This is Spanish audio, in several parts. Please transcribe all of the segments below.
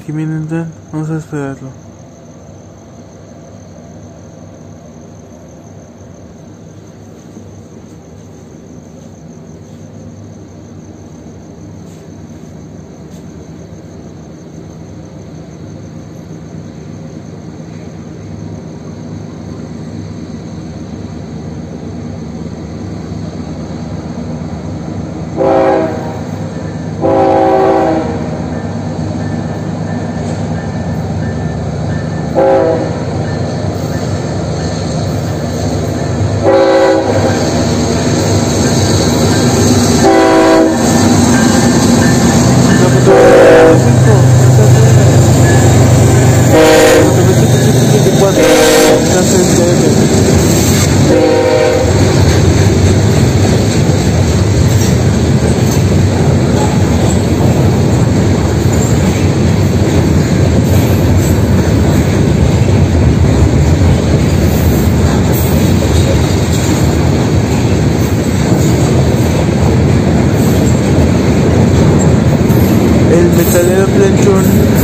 aquí viene el tren, vamos a esperarlo. El platoon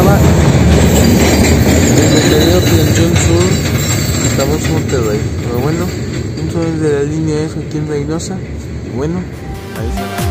acaba el metalero planchón sur. Estamos en Monterrey. Pero bueno, un solo de la línea es aquí en Reynosa. Y bueno, ahí está.